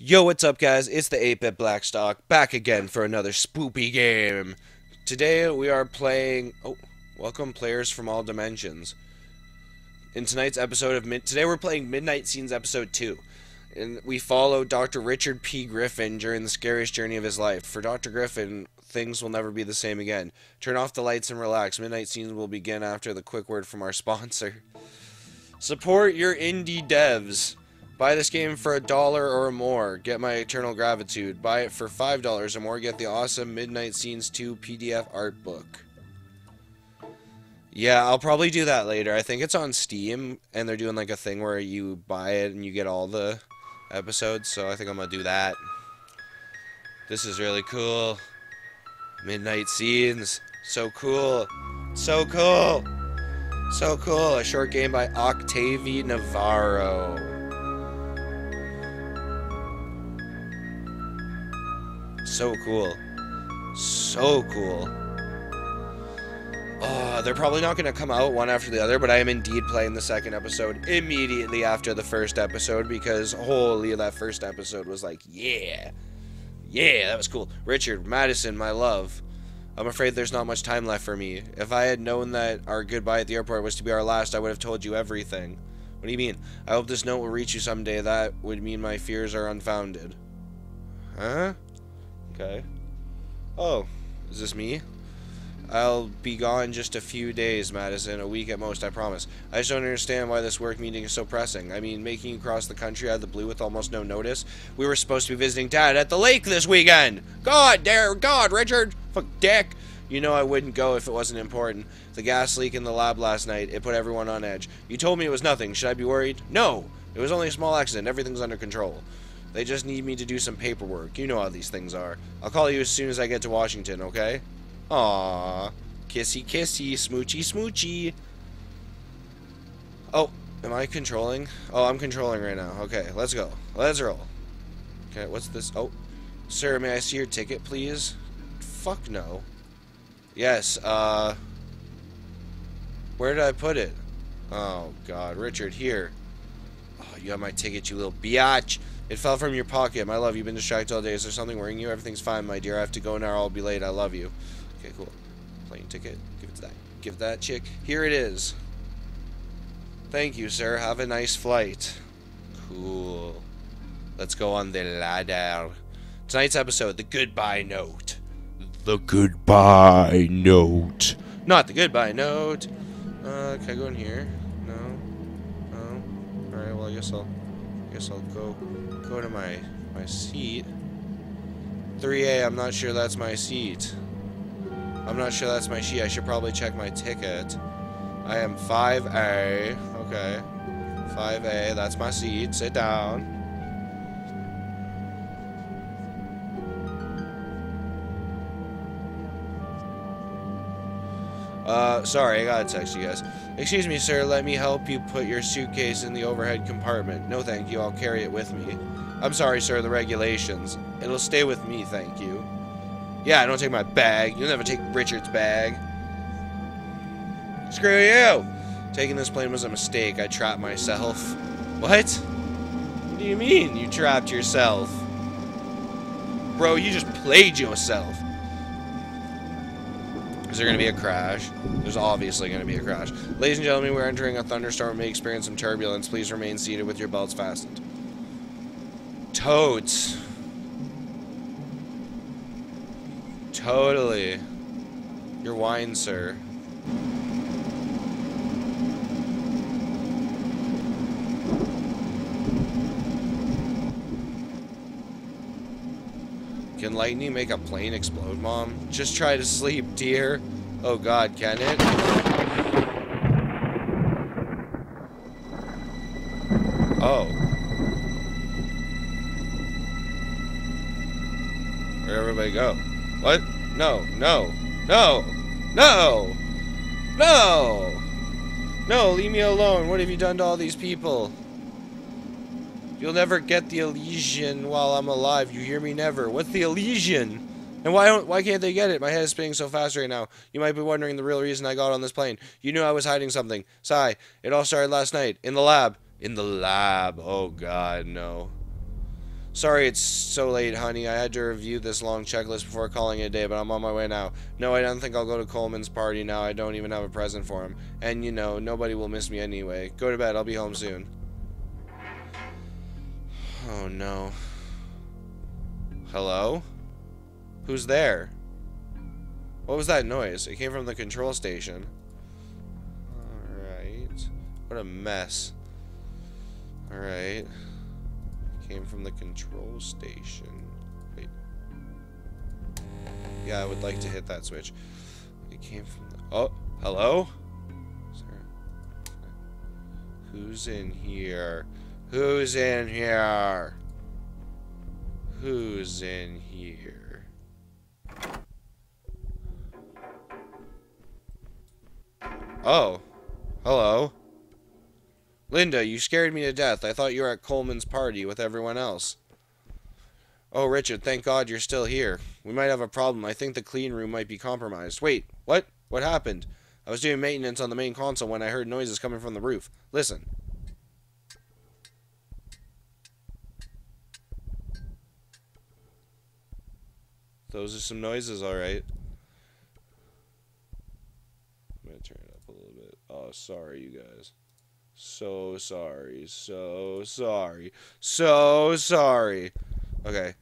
Yo, what's up, guys? It's the 8-Bit Blackstock, back again for another spoopy game. Today, we are playing... Oh, welcome players from all dimensions. In tonight's episode of... Mid Today, we're playing Midnight Scenes Episode 2. And we follow Dr. Richard P. Griffin during the scariest journey of his life. For Dr. Griffin, things will never be the same again. Turn off the lights and relax. Midnight Scenes will begin after the quick word from our sponsor. Support your indie devs. Buy this game for a dollar or more. Get my eternal gratitude. Buy it for five dollars or more. Get the awesome Midnight Scenes 2 PDF art book. Yeah, I'll probably do that later. I think it's on Steam, and they're doing like a thing where you buy it and you get all the episodes. So I think I'm gonna do that. This is really cool. Midnight Scenes, so cool, so cool, so cool. A short game by Octavi Navarro. So cool. So cool. Oh, they're probably not going to come out one after the other, but I am indeed playing the second episode immediately after the first episode because holy, that first episode was like, yeah. Yeah, that was cool. Richard, Madison, my love. I'm afraid there's not much time left for me. If I had known that our goodbye at the airport was to be our last, I would have told you everything. What do you mean? I hope this note will reach you someday. That would mean my fears are unfounded. Huh? Okay. Oh, is this me? I'll be gone just a few days, Madison. A week at most, I promise. I just don't understand why this work meeting is so pressing. I mean, making you cross the country out of the blue with almost no notice. We were supposed to be visiting Dad at the lake this weekend. God, dare, God, Richard, fuck, dick. You know I wouldn't go if it wasn't important. The gas leak in the lab last night, it put everyone on edge. You told me it was nothing. Should I be worried? No. It was only a small accident. Everything's under control. They just need me to do some paperwork. You know how these things are. I'll call you as soon as I get to Washington, okay? Aww. Kissy kissy, smoochy smoochy. Oh, am I controlling? Oh, I'm controlling right now. Okay, let's go. Let's roll. Okay, what's this? Oh, sir, may I see your ticket, please? Fuck no. Yes, uh... Where did I put it? Oh, God. Richard, here. Oh, you have my ticket, you little biatch. It fell from your pocket. My love, you've been distracted all day. Is there something worrying you? Everything's fine, my dear. I have to go now. I'll be late. I love you. Okay, cool. Plane ticket. Give it to that. Give that chick. Here it is. Thank you, sir. Have a nice flight. Cool. Let's go on the ladder. Tonight's episode, the goodbye note. The goodbye note. Not the goodbye note. Uh, can I go in here? No. No. Alright, well, I guess I'll... I guess I'll go go to my my seat. 3A, I'm not sure that's my seat. I'm not sure that's my sheet. I should probably check my ticket. I am 5A. Okay. 5A, that's my seat. Sit down. Uh, sorry, I gotta text you guys. Excuse me, sir, let me help you put your suitcase in the overhead compartment. No, thank you, I'll carry it with me. I'm sorry, sir, the regulations. It'll stay with me, thank you. Yeah, I don't take my bag. You'll never take Richard's bag. Screw you! Taking this plane was a mistake. I trapped myself. What? What do you mean, you trapped yourself? Bro, you just played yourself. Is there going to be a crash? There's obviously going to be a crash. Ladies and gentlemen, we're entering a thunderstorm. We may experience some turbulence. Please remain seated with your belts fastened. Totes. Totally. Your wine, sir. Lightning make a plane explode, Mom? Just try to sleep, dear. Oh god, can it? Oh. Where'd everybody go? What? No, no, no, no, no! No, leave me alone. What have you done to all these people? You'll never get the Elysian while I'm alive. You hear me? Never. What's the Elysian? And why don't why can't they get it? My head is spinning so fast right now. You might be wondering the real reason I got on this plane. You knew I was hiding something. Sigh. It all started last night in the lab. In the lab. Oh god, no. Sorry it's so late, honey. I had to review this long checklist before calling it a day, but I'm on my way now. No, I don't think I'll go to Coleman's party now. I don't even have a present for him. And, you know, nobody will miss me anyway. Go to bed. I'll be home soon. Oh, no. Hello? Who's there? What was that noise? It came from the control station. Alright. What a mess. Alright. Came from the control station. Wait. Yeah, I would like to hit that switch. It came from the... Oh, hello? Who's in here? Who's in here? Who's in here? Oh. Hello. Linda, you scared me to death. I thought you were at Coleman's party with everyone else. Oh, Richard, thank God you're still here. We might have a problem. I think the clean room might be compromised. Wait, what? What happened? I was doing maintenance on the main console when I heard noises coming from the roof. Listen. Those are some noises, alright. I'm gonna turn it up a little bit. Oh, sorry, you guys. So sorry. So sorry. So sorry. Okay.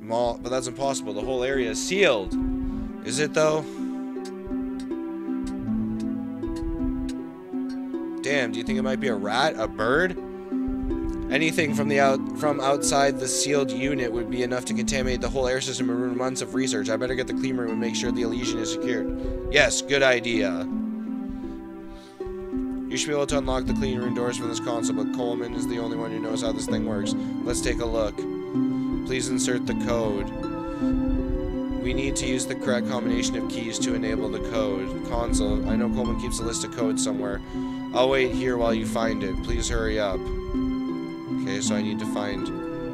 But that's impossible. The whole area is sealed. Is it though? Damn, do you think it might be a rat? A bird? Anything from the out from outside the sealed unit would be enough to contaminate the whole air system and ruin months of research. I better get the clean room and make sure the Elysian is secured. Yes, good idea. You should be able to unlock the clean room doors from this console, but Coleman is the only one who knows how this thing works. Let's take a look. Please insert the code. We need to use the correct combination of keys to enable the code. Console. I know Coleman keeps a list of codes somewhere. I'll wait here while you find it. Please hurry up. Okay, so I need to find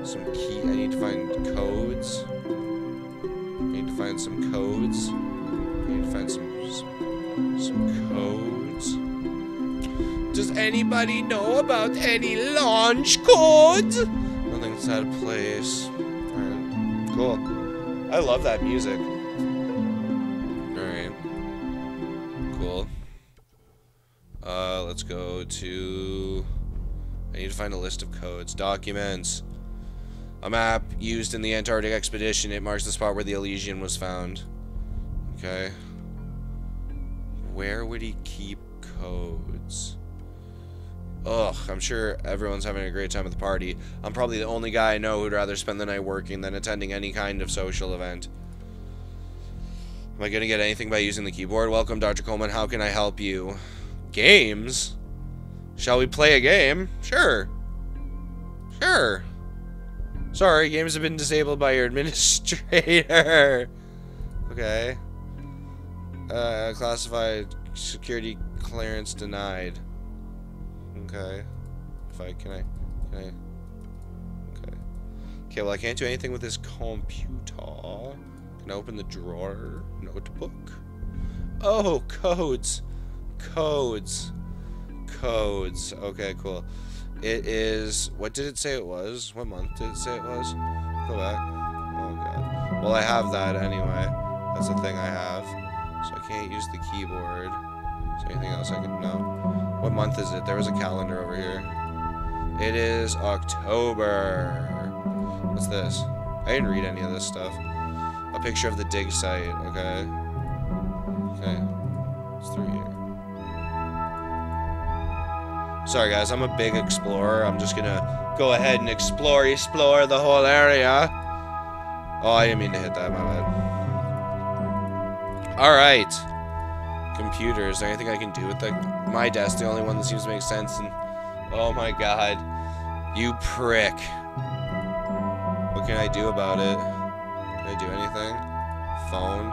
some key. I need to find codes. I need to find some codes. I need to find some some, some codes. Does anybody know about any launch codes? Nothing's out of place. Alright, cool. I love that music. Alright. Cool. Uh, let's go to... I need to find a list of codes. Documents. A map used in the Antarctic expedition. It marks the spot where the Elysian was found. Okay. Where would he keep codes? Ugh, I'm sure everyone's having a great time at the party. I'm probably the only guy I know who'd rather spend the night working than attending any kind of social event. Am I gonna get anything by using the keyboard? Welcome, Dr. Coleman. How can I help you? Games? Shall we play a game? Sure. Sure. Sorry, games have been disabled by your administrator. okay. Uh, classified security clearance denied. Okay. If I can I can I Okay. Okay, well I can't do anything with this computer. Can I open the drawer? Notebook? Oh, codes. Codes. Codes. Okay, cool. It is what did it say it was? What month did it say it was? Go back. Oh god. Well I have that anyway. That's the thing I have. So I can't use the keyboard. Is there anything else I can know? What month is it? There was a calendar over here. It is October. What's this? I didn't read any of this stuff. A picture of the dig site, okay. Okay. It's through Sorry guys, I'm a big explorer. I'm just gonna go ahead and explore, explore the whole area. Oh, I didn't mean to hit that, my bad. Alright. Computer, is there anything I can do with the, my desk? The only one that seems to make sense and... Oh my god. You prick. What can I do about it? Can I do anything? Phone?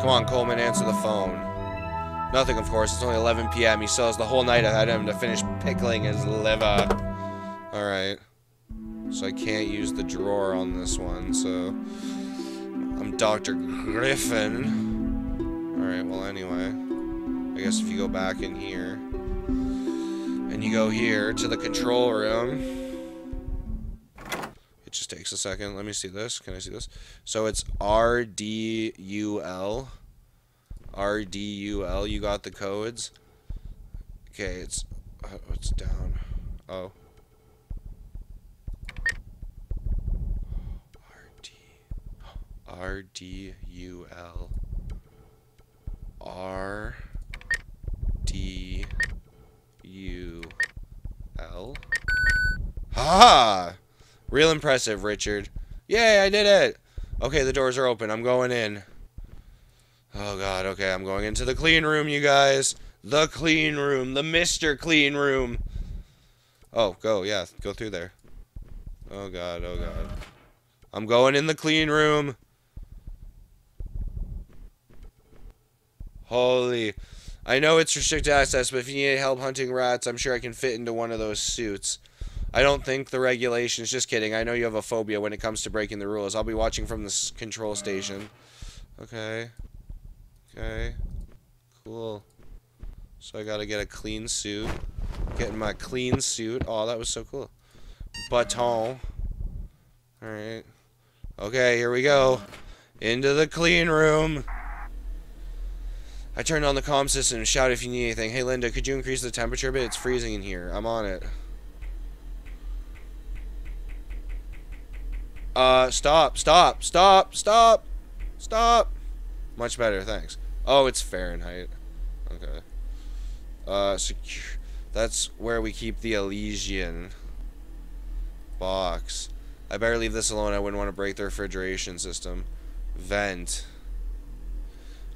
Come on, Coleman, answer the phone. Nothing, of course. It's only 11 p.m. He still has the whole night ahead of him to finish pickling his liver. Alright. So I can't use the drawer on this one, so... I'm Dr. Griffin. Alright, well, anyway. I guess if you go back in here... And you go here to the control room... It just takes a second. Let me see this. Can I see this? So it's R D U L. R D U L. You got the codes. Okay, it's uh, it's down. Oh. R D R D U L R D U L. Ha! Real impressive, Richard. Yay, I did it! Okay, the doors are open. I'm going in. Oh god, okay, I'm going into the clean room, you guys. The clean room. The Mr. Clean Room. Oh, go, yeah, go through there. Oh god, oh god. I'm going in the clean room. Holy. I know it's restricted access, but if you need help hunting rats, I'm sure I can fit into one of those suits. I don't think the regulations, just kidding. I know you have a phobia when it comes to breaking the rules. I'll be watching from the control station. Okay. Okay. Cool. So I gotta get a clean suit. Getting my clean suit. Oh, that was so cool. Baton. Alright. Okay, here we go. Into the clean room. I turned on the comm system and shouted if you need anything. Hey, Linda, could you increase the temperature a bit? It's freezing in here. I'm on it. Uh, stop, stop, stop, stop, stop. Much better, thanks. Oh, it's Fahrenheit. Okay. Uh, secure. That's where we keep the Elysian box. I better leave this alone. I wouldn't want to break the refrigeration system. Vent.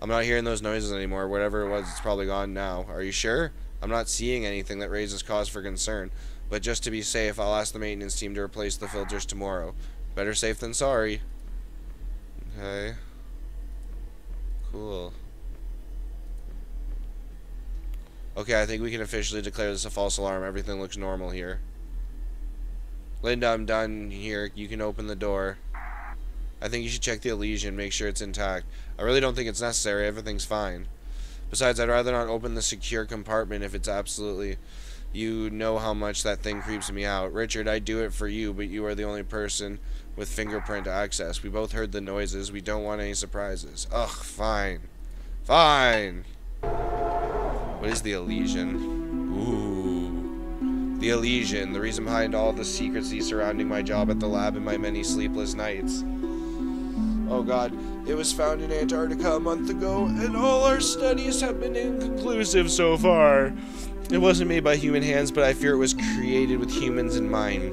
I'm not hearing those noises anymore. Whatever it was, it's probably gone now. Are you sure? I'm not seeing anything that raises cause for concern. But just to be safe, I'll ask the maintenance team to replace the filters tomorrow. Better safe than sorry. Okay. Cool. Okay, I think we can officially declare this a false alarm. Everything looks normal here. Linda, I'm done here. You can open the door. I think you should check the Elysian, make sure it's intact. I really don't think it's necessary. Everything's fine. Besides, I'd rather not open the secure compartment if it's absolutely... You know how much that thing creeps me out. Richard, I'd do it for you, but you are the only person with fingerprint access. We both heard the noises. We don't want any surprises. Ugh, fine. Fine. What is the Elysian? Ooh. The Elysian, the reason behind all the secrecy surrounding my job at the lab and my many sleepless nights. Oh god, it was found in Antarctica a month ago, and all our studies have been inconclusive so far. It wasn't made by human hands, but I fear it was created with humans in mind.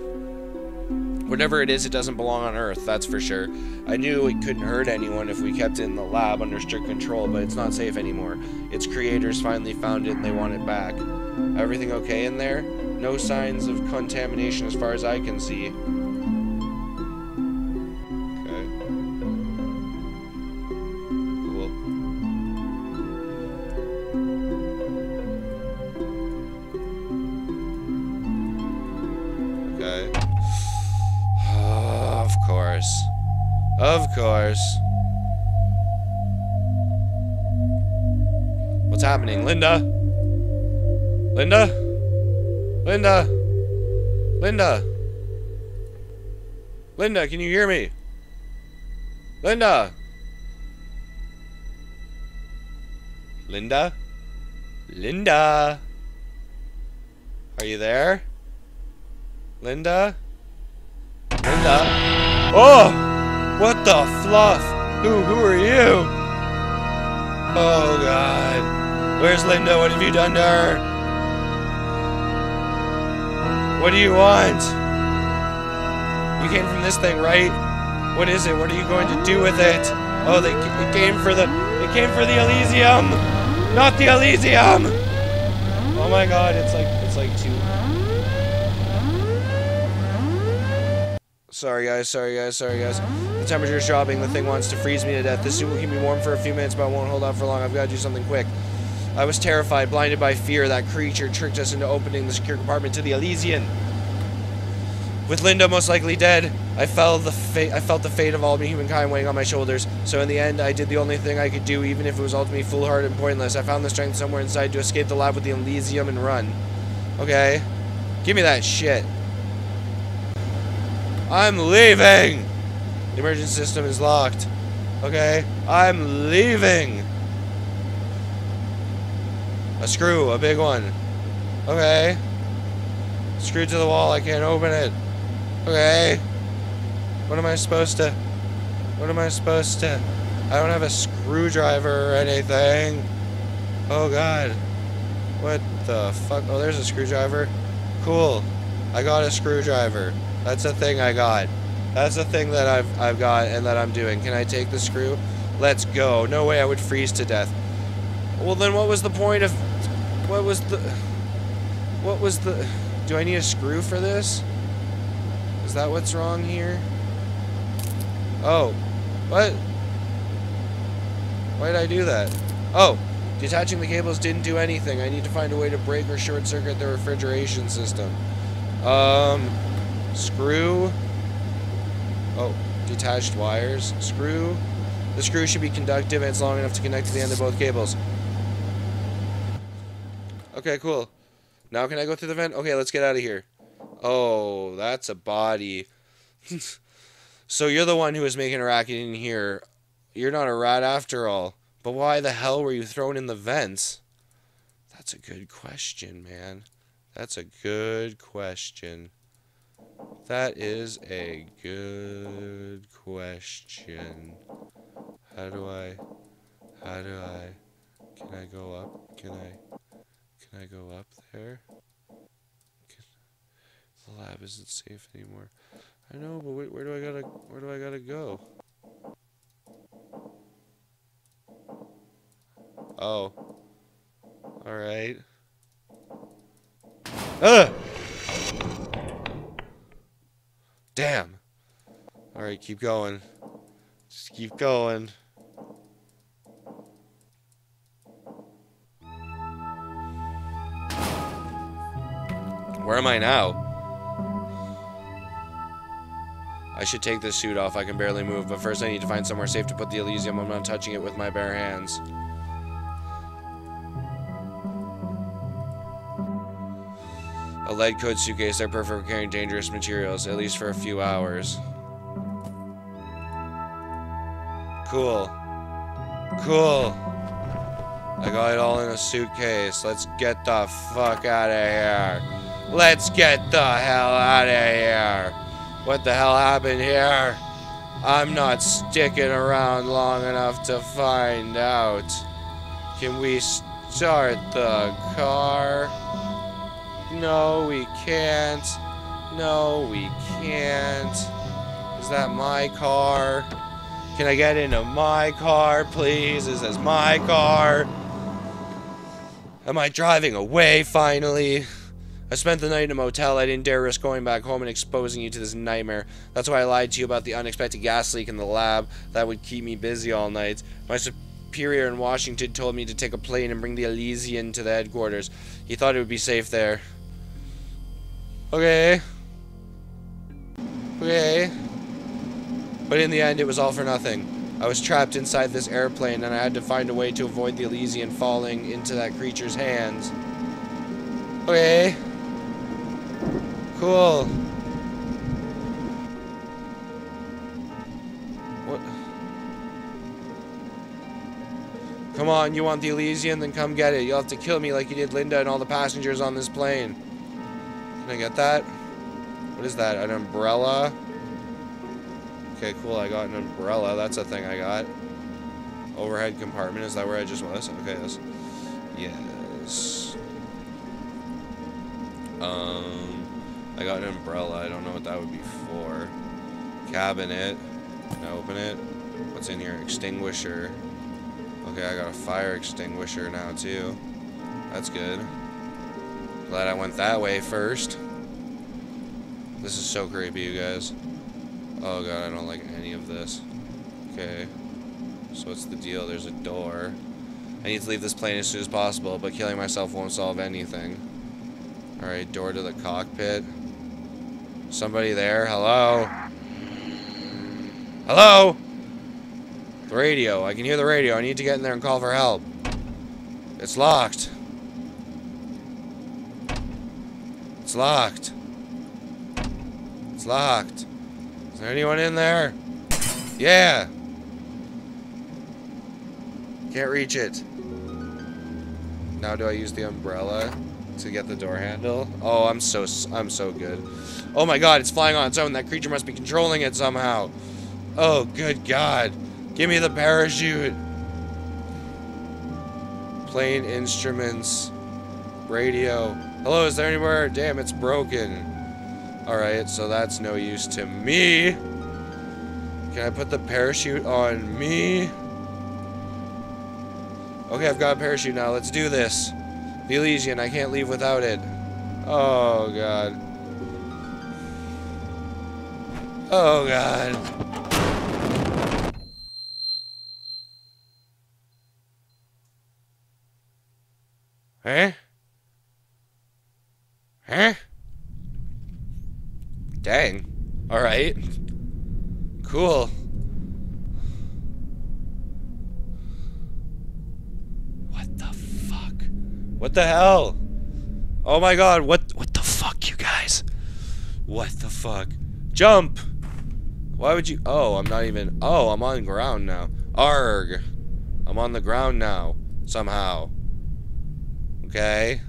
Whatever it is, it doesn't belong on Earth, that's for sure. I knew it couldn't hurt anyone if we kept it in the lab under strict control, but it's not safe anymore. Its creators finally found it and they want it back. Everything okay in there? No signs of contamination as far as I can see. Happening? Linda? Linda? Linda? Linda? Linda, can you hear me? Linda? Linda? Linda? Are you there? Linda? Linda? Oh! What the fluff? Who, who are you? Oh god. Where's Linda? What have you done to her? What do you want? You came from this thing, right? What is it? What are you going to do with it? Oh, they came for the it came for the Elysium, not the Elysium. Oh my God! It's like it's like two. Sorry guys, sorry guys, sorry guys. The temperature's dropping. The thing wants to freeze me to death. This suit will keep me warm for a few minutes, but I won't hold out for long. I've got to do something quick. I was terrified, blinded by fear. That creature tricked us into opening the secure compartment to the Elysian. With Linda most likely dead, I felt the fate. I felt the fate of all humankind weighing on my shoulders. So in the end, I did the only thing I could do, even if it was ultimately foolhardy and pointless. I found the strength somewhere inside to escape the lab with the Elysium and run. Okay, give me that shit. I'm leaving! The emergency system is locked. Okay? I'm leaving! A screw, a big one. Okay. Screwed to the wall, I can't open it. Okay. What am I supposed to... What am I supposed to... I don't have a screwdriver or anything. Oh god. What the fuck? Oh, there's a screwdriver. Cool. I got a screwdriver. That's a thing I got. That's the thing that I've I've got and that I'm doing. Can I take the screw? Let's go. No way I would freeze to death. Well then what was the point of what was the what was the do I need a screw for this? Is that what's wrong here? Oh. What? Why did I do that? Oh, detaching the cables didn't do anything. I need to find a way to break or short circuit the refrigeration system. Um, screw. Oh, detached wires. Screw. The screw should be conductive and it's long enough to connect to the end of both cables. Okay, cool. Now can I go through the vent? Okay, let's get out of here. Oh, that's a body. so you're the one who was making a racket in here. You're not a rat after all. But why the hell were you thrown in the vents? That's a good question, man. That's a good question. That is a good question. How do I... How do I... Can I go up? Can I... Can I go up there? Can, the lab isn't safe anymore. I know, but where, where do I gotta... Where do I gotta go? Oh. Alright. Ugh! Damn. Alright, keep going. Just keep going. Where am I now? I should take this suit off. I can barely move, but first I need to find somewhere safe to put the Elysium. I'm not touching it with my bare hands. A lead coat suitcase. They're perfect for carrying dangerous materials, at least for a few hours. Cool. Cool. I got it all in a suitcase. Let's get the fuck out of here. Let's get the hell out of here. What the hell happened here? I'm not sticking around long enough to find out. Can we start the car? No, we can't. No, we can't. Is that my car? Can I get into my car, please? Is this my car. Am I driving away, finally? I spent the night in a motel. I didn't dare risk going back home and exposing you to this nightmare. That's why I lied to you about the unexpected gas leak in the lab. That would keep me busy all night. My superior in Washington told me to take a plane and bring the Elysian to the headquarters. He thought it would be safe there. Okay. Okay. But in the end, it was all for nothing. I was trapped inside this airplane, and I had to find a way to avoid the Elysian falling into that creature's hands. Okay. Cool. What? Come on, you want the Elysian? Then come get it. You'll have to kill me like you did Linda and all the passengers on this plane. Can I get that? What is that? An umbrella? Okay, cool. I got an umbrella. That's a thing I got. Overhead compartment. Is that where I just was? Okay, yes. Yes. Um, I got an umbrella. I don't know what that would be for. Cabinet. Can I open it? What's in here? Extinguisher. Okay, I got a fire extinguisher now, too. That's good. Glad I went that way first. This is so creepy, you guys. Oh god, I don't like any of this. Okay. So what's the deal? There's a door. I need to leave this plane as soon as possible, but killing myself won't solve anything. Alright, door to the cockpit. Somebody there? Hello? Hello? The radio. I can hear the radio. I need to get in there and call for help. It's locked. It's locked. It's locked. Is there anyone in there? Yeah. Can't reach it. Now do I use the umbrella to get the door handle? Oh, I'm so I'm so good. Oh my god, it's flying on its own. That creature must be controlling it somehow. Oh, good god. Give me the parachute. Playing instruments. Radio. Hello, is there anywhere? Damn, it's broken. Alright, so that's no use to me. Can I put the parachute on me? Okay, I've got a parachute now. Let's do this. The Elysian, I can't leave without it. Oh, God. Oh, God. Huh? Huh? Dang. Alright. Cool. What the fuck? What the hell? Oh my god, what what the fuck, you guys? What the fuck? Jump! Why would you- Oh, I'm not even- Oh, I'm on ground now. Arg! I'm on the ground now. Somehow. Okay.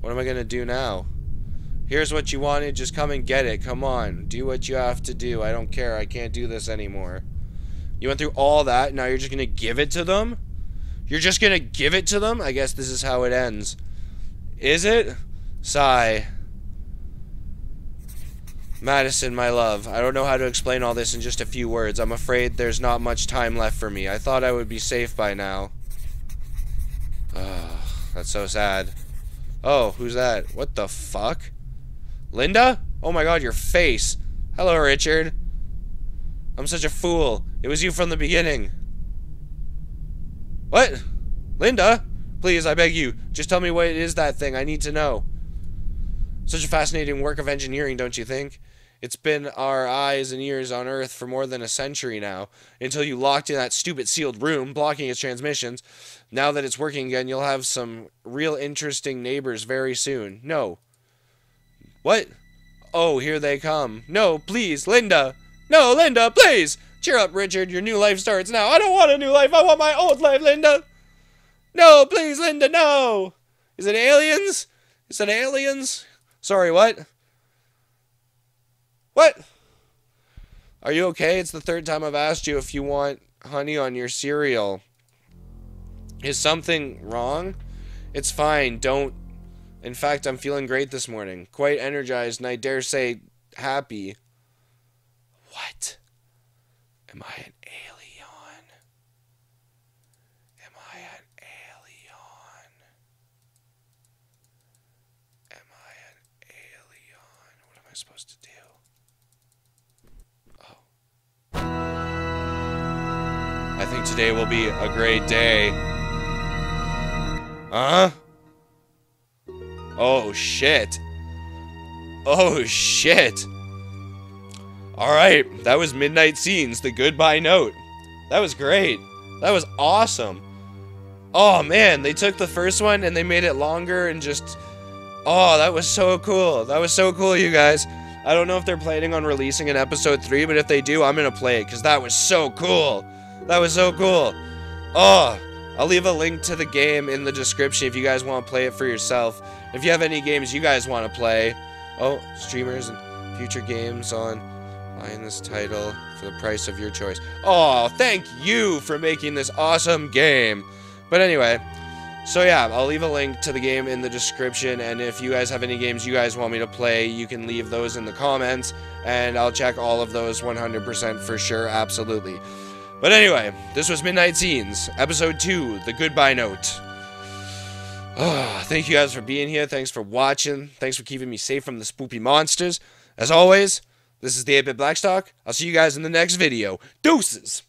What am I gonna do now? Here's what you wanted, just come and get it. Come on. Do what you have to do. I don't care. I can't do this anymore. You went through all that, now you're just gonna give it to them? You're just gonna give it to them? I guess this is how it ends. Is it? Sigh. Madison, my love, I don't know how to explain all this in just a few words. I'm afraid there's not much time left for me. I thought I would be safe by now. Ugh, that's so sad. Oh, who's that? What the fuck? Linda? Oh my god, your face. Hello, Richard. I'm such a fool. It was you from the beginning. What? Linda? Please, I beg you, just tell me what it is that thing. I need to know. Such a fascinating work of engineering, don't you think? It's been our eyes and ears on Earth for more than a century now, until you locked in that stupid sealed room, blocking its transmissions. Now that it's working again, you'll have some real interesting neighbors very soon. No. What? Oh, here they come. No, please, Linda! No, Linda, please! Cheer up, Richard. Your new life starts now. I don't want a new life. I want my old life, Linda! No, please, Linda, no! Is it aliens? Is it aliens? Sorry, what? What? Are you okay? It's the third time I've asked you if you want honey on your cereal. Is something wrong? It's fine. Don't. In fact, I'm feeling great this morning. Quite energized, and I dare say happy. What? Am I an alien? Am I an alien? Am I an alien? What am I supposed to do? Oh. I think today will be a great day. Huh? Oh shit. Oh shit. Alright, that was Midnight Scenes, the goodbye note. That was great. That was awesome. Oh man, they took the first one and they made it longer and just. Oh, that was so cool. That was so cool, you guys. I don't know if they're planning on releasing an episode 3, but if they do, I'm gonna play it because that was so cool. That was so cool. Oh, I'll leave a link to the game in the description if you guys want to play it for yourself. If you have any games you guys want to play. Oh, streamers and future games on buying this title for the price of your choice. Oh, thank you for making this awesome game. But anyway, so yeah, I'll leave a link to the game in the description, and if you guys have any games you guys want me to play, you can leave those in the comments, and I'll check all of those 100% for sure, absolutely. But anyway, this was Midnight Scenes, Episode 2, The Goodbye Note. Oh, thank you guys for being here. Thanks for watching. Thanks for keeping me safe from the spoopy monsters. As always, this is the 8-Bit Blackstock. I'll see you guys in the next video. Deuces!